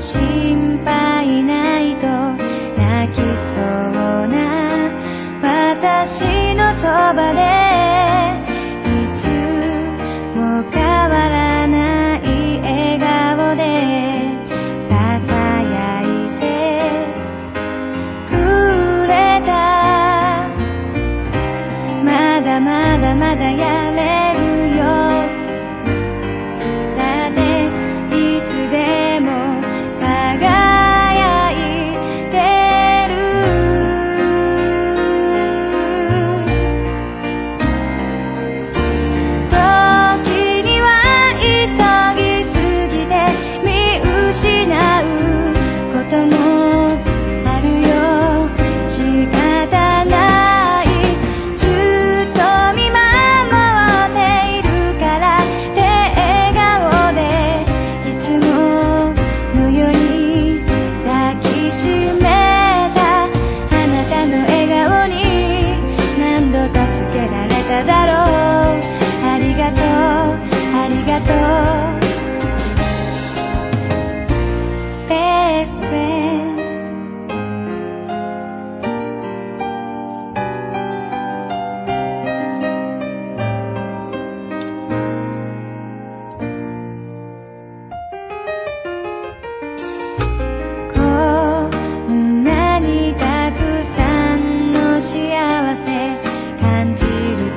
心配ないと泣きそうな私のそばでいつも変わらない笑顔でささやいてくれた。まだまだまだやれ